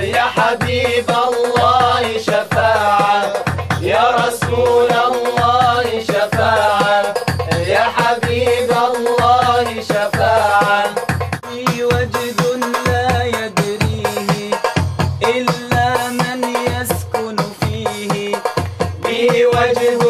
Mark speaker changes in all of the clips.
Speaker 1: يا حبيب الله شفاعة يا رسول الله شفاعة يا حبيب الله شفاعة.
Speaker 2: وجد لا يدريه إلا من يسكن فيه.
Speaker 1: به وجه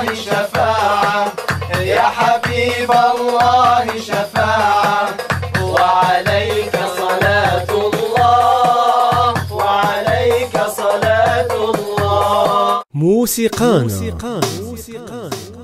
Speaker 1: الله شفاعة. يا حبيب الله شفاعة. وعليك صلاة الله. وعليك صلاة الله.
Speaker 2: موسيقانا. موسيقانا.